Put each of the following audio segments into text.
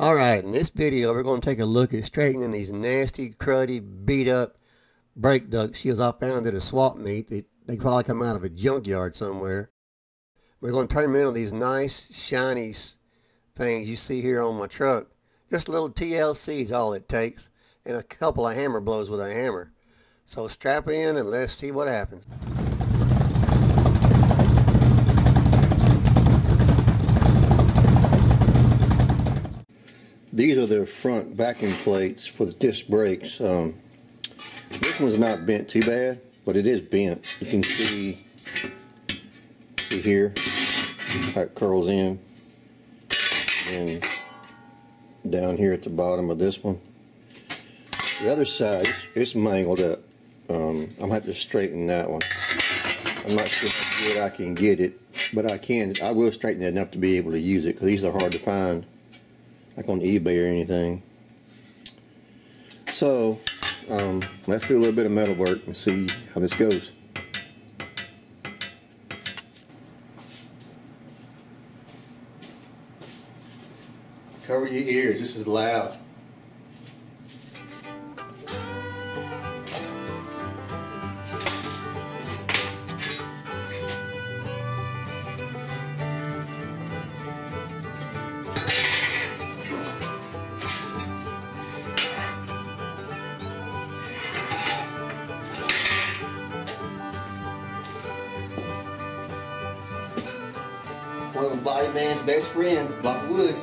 Alright, in this video we're going to take a look at straightening these nasty, cruddy, beat up brake duct shields I found at a swap meet. They, they probably come out of a junkyard somewhere. We're going to turn them into these nice, shiny things you see here on my truck. Just a little TLC is all it takes and a couple of hammer blows with a hammer. So strap in and let's see what happens. These are the front backing plates for the disc brakes. Um, this one's not bent too bad, but it is bent. You can see, see here how it curls in. And down here at the bottom of this one. The other side, it's mangled up. Um, I'm going to have to straighten that one. I'm not sure how good I can get it, but I can. I will straighten it enough to be able to use it because these are hard to find like on eBay or anything. So, um, let's do a little bit of metal work and see how this goes. Cover your ears, this is loud. Of body man's best friends, block wood.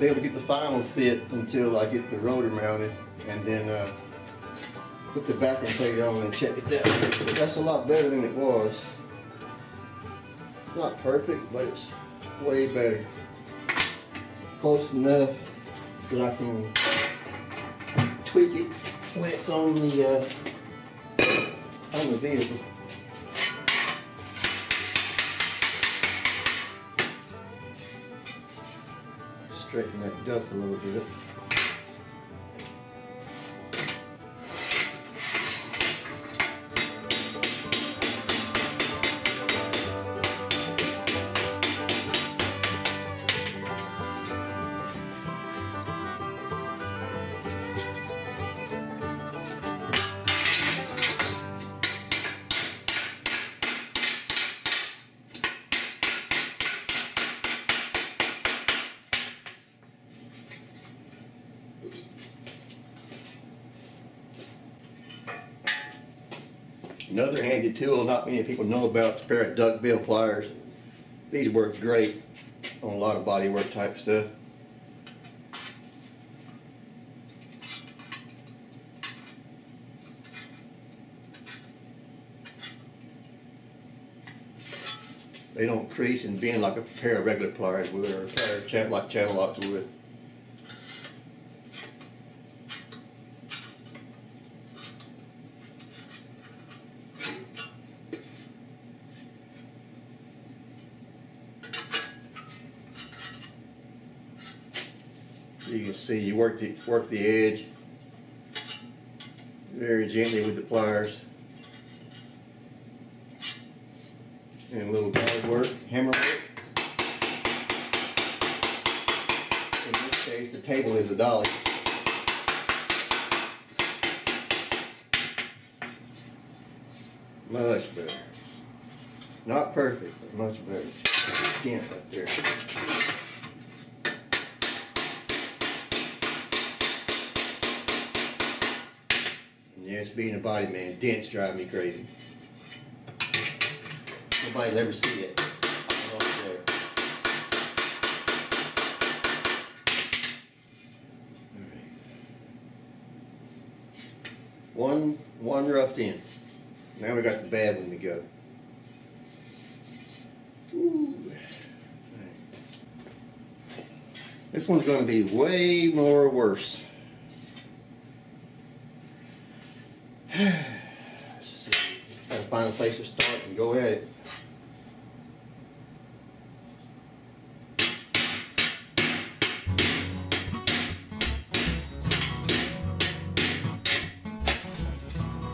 Be able to get the final fit until I get the rotor mounted and then uh, put the backing plate on and check it out. But that's a lot better than it was. It's not perfect, but it's way better. Close enough that I can tweak it when it's on the uh, on the vehicle. Straighten that duck a little bit. Another handy tool not many people know about is a pair of duckbill pliers. These work great on a lot of bodywork type stuff. They don't crease and bend like a pair of regular pliers would or a pair of like channel locks would. You can see you work the work the edge very gently with the pliers. And a little guard work, hammer work. In this case, the table is a dolly. Much better. Not perfect, but much better. Skin right there. And yes, being a body man, dents drive me crazy. Nobody will ever see it. Right. One, one roughed in. Now we got the bad one to go. Ooh. Alright. This one's going to be way more worse. See. Gotta find a place to start and go at it.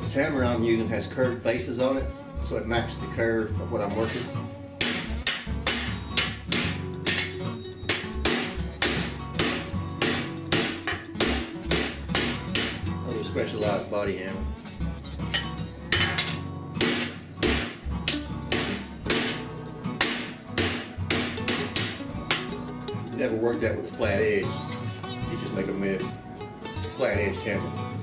This hammer I'm using has curved faces on it, so it matches the curve of what I'm working. Specialized body hammer. Work that with a flat edge. You just make a mid flat edge hammer.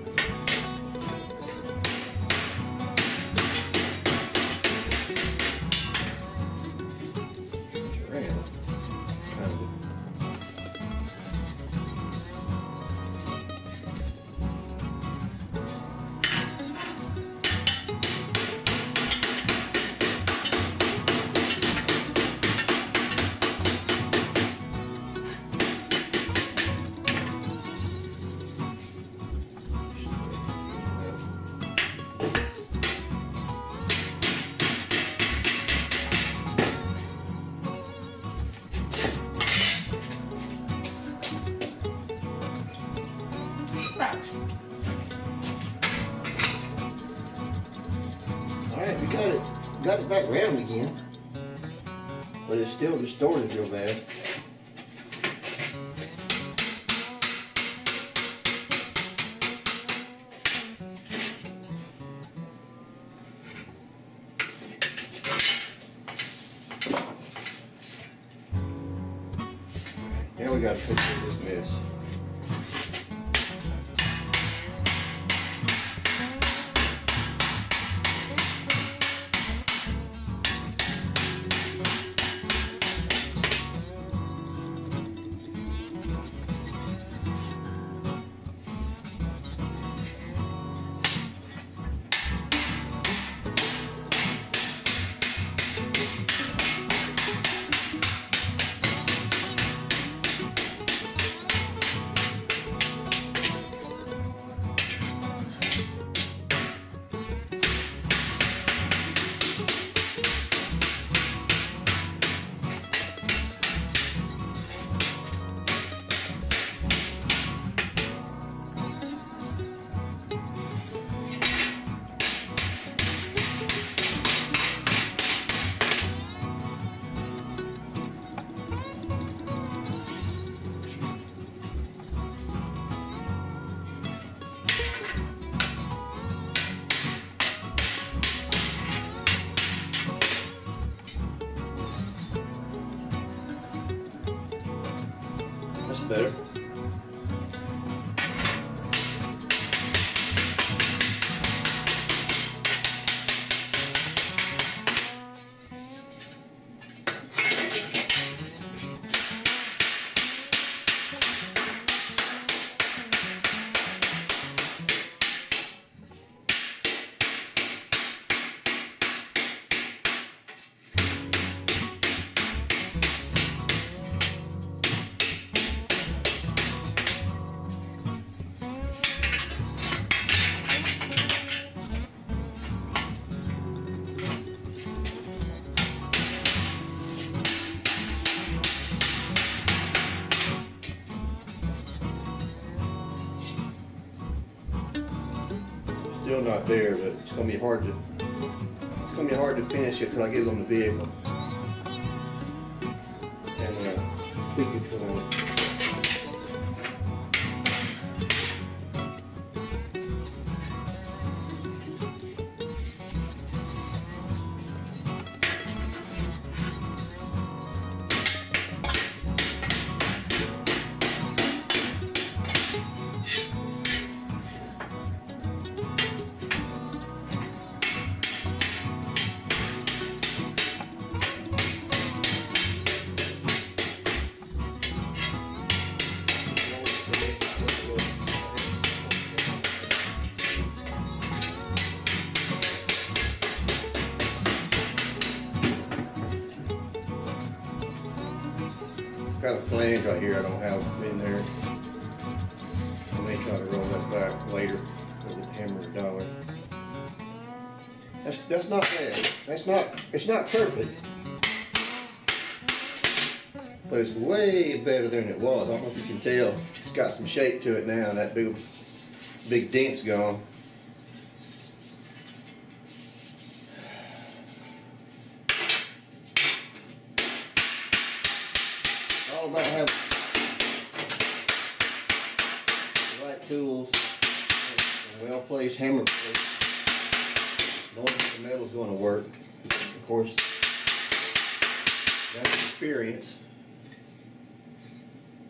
Still distorted real bad. Now we gotta fix this mess. Hard to, it's gonna be hard to finish it until I get it on the vehicle. And, uh, tweak it to, Got a flange right here I don't have in there. I may try to roll that back later with a hammer or dolly. That's that's not bad. That's not it's not perfect. But it's way better than it was. I don't know if you can tell. It's got some shape to it now. That big big dent's gone. all about having the right tools, and hammer place, knowing that the metal's going to work. Of course, that's experience.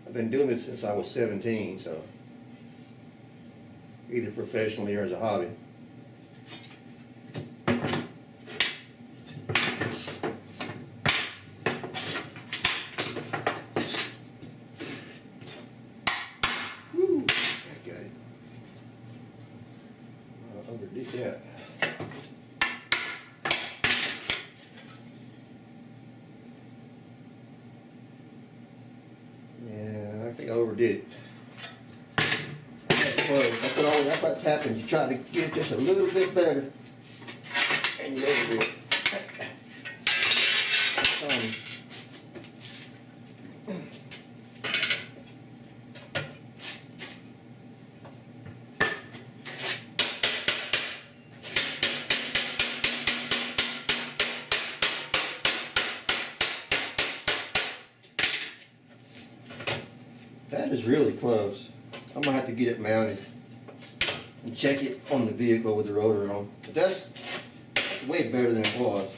I've been doing this since I was 17, so either professionally or as a hobby. Woo, I got it. I overdid that. Yeah, I think I overdid it. That's close. That's what always, that's what's happened. You try to get it just a little bit better, and you overdo it. That's fine. That really close. I'm gonna have to get it mounted and check it on the vehicle with the rotor on. But that's, way better than it was.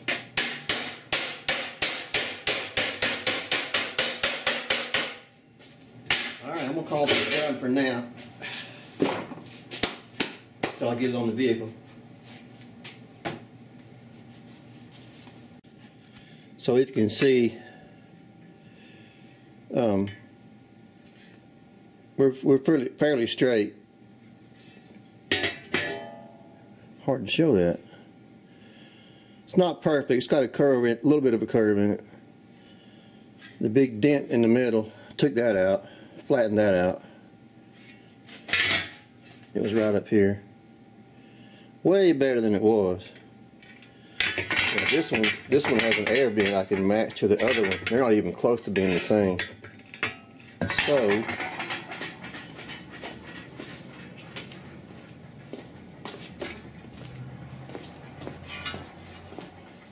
Alright, I'm gonna call this done for now. Till I get it on the vehicle. So if you can see, um, we're, we're fairly, fairly straight. Hard to show that. It's not perfect. It's got a curve, in, a little bit of a curve in it. The big dent in the middle, took that out, flattened that out. It was right up here. Way better than it was. But this one, this one has an air vent I can match to the other one. They're not even close to being the same. So,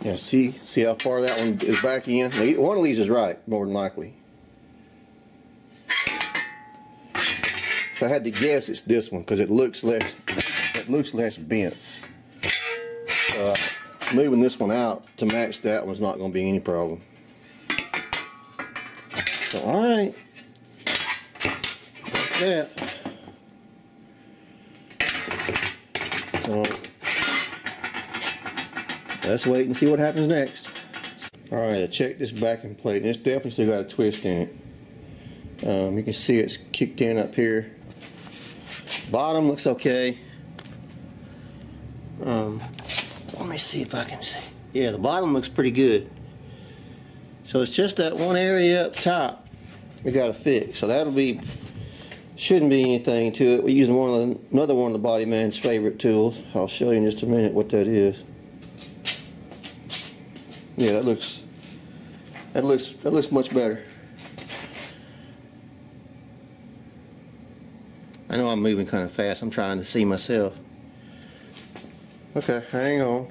Yeah, see, see how far that one is back in? One of these is right, more than likely. If I had to guess, it's this one because it looks less, it looks less bent. Uh, moving this one out to match that one's not going to be any problem. So, all right, that. So let's wait and see what happens next. All right, I checked this backing plate, and it's definitely still got a twist in it. Um, you can see it's kicked in up here. Bottom looks okay. Um, let me see if I can see. Yeah, the bottom looks pretty good. So it's just that one area up top we got to fix. So that'll be shouldn't be anything to it. We're using one of the, another one of the body man's favorite tools. I'll show you in just a minute what that is. Yeah, that looks that looks that looks much better. I know I'm moving kind of fast. I'm trying to see myself. Okay, hang on.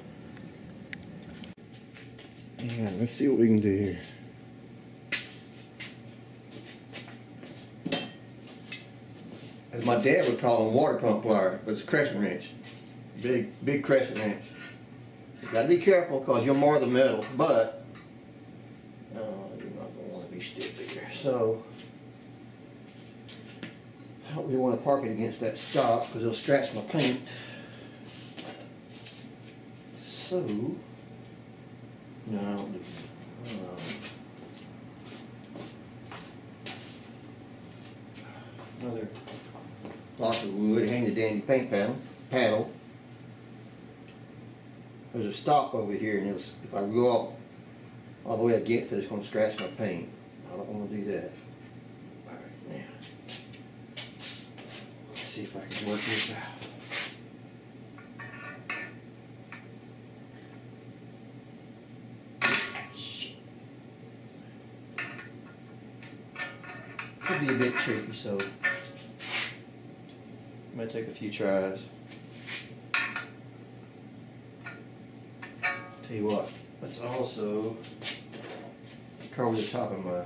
Alright, let's see what we can do here. As my dad would call them water pump wire, but it's crescent wrench. Big, big crescent wrench. Gotta be careful because you'll mar the metal, but uh, you're not gonna want to be stupid here. So I don't really want to park it against that stop because it'll scratch my paint. So no, I don't do um, another block of wood, hang the dandy paint panel, panel. There's a stop over here, and it's, if I go all, all the way against it, it's going to scratch my paint. I don't want to do that. All right, now, let's see if I can work this out. Could be a bit tricky, so might take a few tries. Tell you what, let's also cover the top of my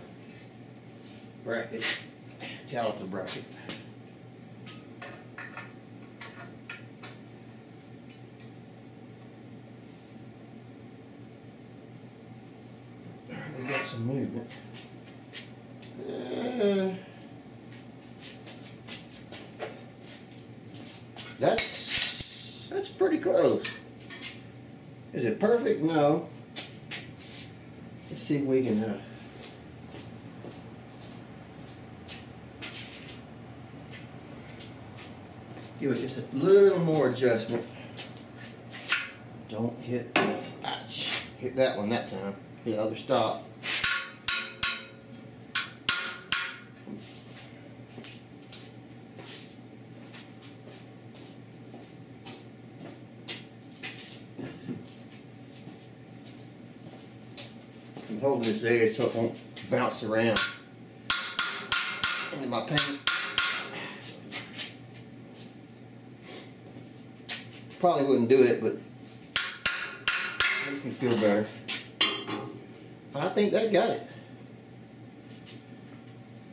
bracket, caliper bracket. We got some movement. Uh, that's that's pretty close. Is it perfect? No. Let's see if we can. Uh, give it just a little more adjustment. Don't hit. Ouch, hit that one that time. Hit the other stop. I'm holding this edge so it won't bounce around into my paint. Probably wouldn't do it, but makes me feel better. I think that got it.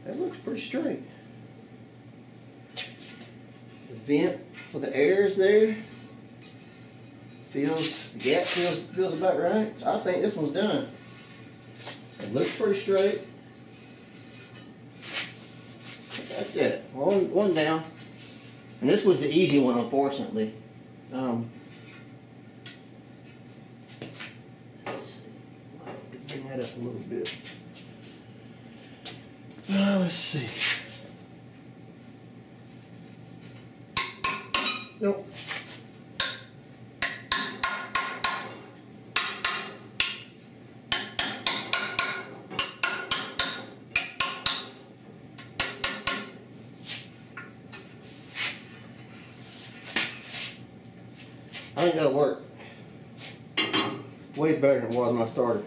That looks pretty straight. The vent for the air is there. Feels, the gap feels, feels about right. So I think this one's done. It looks pretty straight. That's it. One, one down. And this was the easy one, unfortunately. Um, bring that up a little bit. Uh, let's see. Nope. I think that'll work. Way better than it was when I started.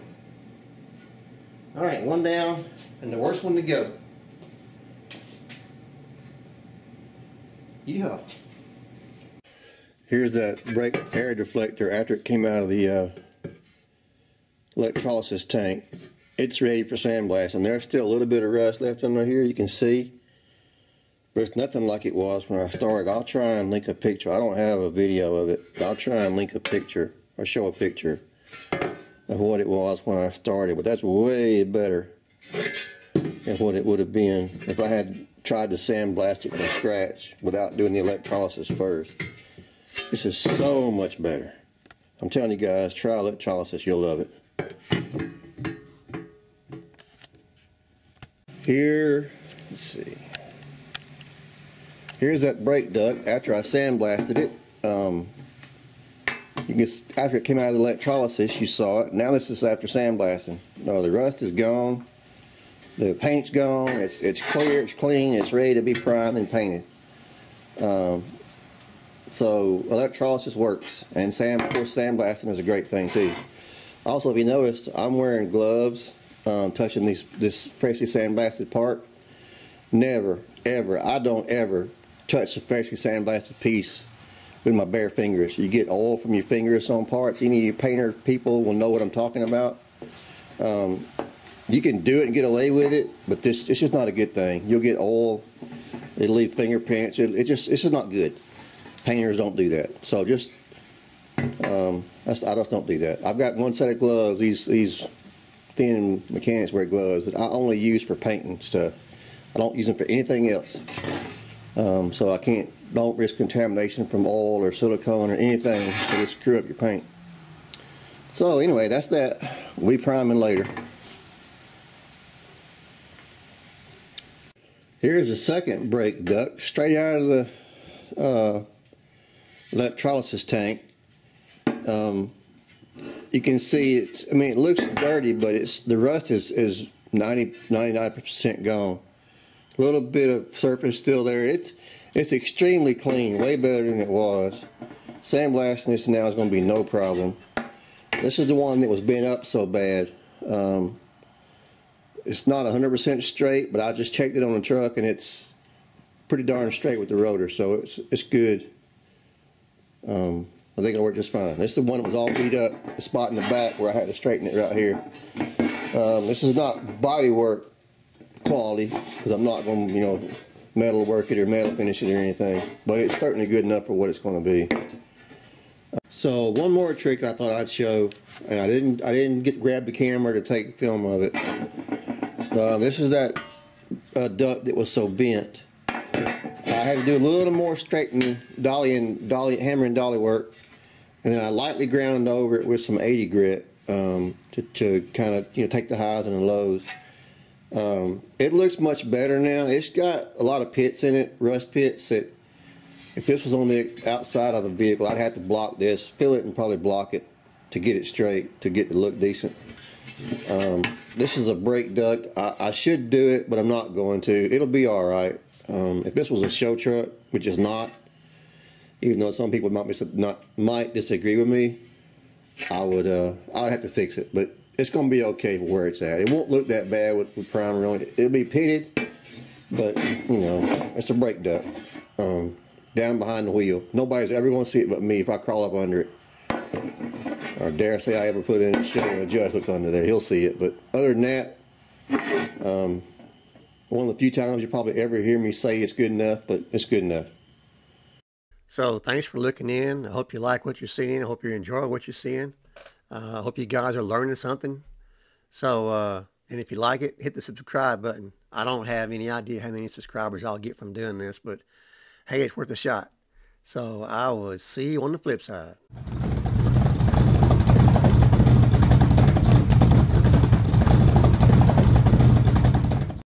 Alright, one down, and the worst one to go. Yeah. Here's that brake air deflector after it came out of the uh, electrolysis tank. It's ready for sandblasting. There's still a little bit of rust left under here, you can see. But it's nothing like it was when I started. I'll try and link a picture. I don't have a video of it. I'll try and link a picture or show a picture of what it was when I started. But that's way better than what it would have been if I had tried to sandblast it from scratch without doing the electrolysis first. This is so much better. I'm telling you guys, try electrolysis, you'll love it. Here, let's see. Here's that brake duct after I sandblasted it. Um, can after it came out of the electrolysis, you saw it. Now this is after sandblasting. No, the rust is gone. The paint's gone. It's it's clear. It's clean. It's ready to be primed and painted. Um, so electrolysis works, and sand, of course, sandblasting is a great thing too. Also, if you noticed, I'm wearing gloves, um, touching these this freshly sandblasted part. Never, ever, I don't ever touch a freshly sandblasted piece with my bare fingers. You get oil from your fingers on parts. Any of you painter people will know what I'm talking about. Um, you can do it and get away with it, but this it's just not a good thing. You'll get oil. It'll leave fingerprints. It, it just it's just not good. Painters don't do that. So just um, I just don't do that. I've got one set of gloves. These these thin Mechanix Wear gloves that I only use for painting stuff. I don't use them for anything else. Um, so I can't don't risk contamination from oil or silicone or anything would screw up your paint. So anyway, that's that. We priming later. Here's the second brake duct straight out of the uh, electrolysis tank. Um, you can see it's, I mean, it looks dirty, but it's the rust is, is 90, 99% gone. A little bit of surface still there. It's, it's extremely clean, way better than it was. Sandblasting this now is going to be no problem. This is the one that was bent up so bad. Um, it's not 100% straight, but I just checked it on the truck and it's pretty darn straight with the rotor, so it's it's good. Um, I think it'll work just fine. This is the one that was all beat up, the spot in the back where I had to straighten it right here. Um, this is not body work quality because I'm not going to, you know, metal work it or metal finish it or anything, but it's certainly good enough for what it's going to be. So one more trick I thought I'd show, and I didn't I didn't get grab the camera to take film of it. Uh, this is that uh, duct that was so bent. I had to do a little more straightening, dolly and dolly, hammer and dolly work, and then I lightly ground over it with some 80 grit um, to, to kind of you know take the highs and the lows. Um, it looks much better now. It's got a lot of pits in it, rust pits that if this was on the outside of a vehicle, I'd have to block this, fill it and probably block it to get it straight, to get it to look decent. Um, this is a brake duct. I, I, should do it, but I'm not going to. It'll be all right. Um, if this was a show truck, which is not, even though some people might not might disagree with me, I would uh, I'd have to fix it. But it's going to be okay for where it's at. It won't look that bad with, with primer on it. It'll be pitted, but you know, it's a brake duct um, down behind the wheel. Nobody's ever going to see it but me if I crawl up under it. Or dare say I ever put in a show and a judge looks under there. He'll see it. But other than that, um, one of the few times you probably ever hear me say it's good enough, but it's good enough. So thanks for looking in. I hope you like what you're seeing. I hope you enjoy what you're seeing. Uh, I hope you guys are learning something. So, uh, and if you like it, hit the subscribe button. I don't have any idea how many subscribers I'll get from doing this, but hey, it's worth a shot. So I will see you on the flip side.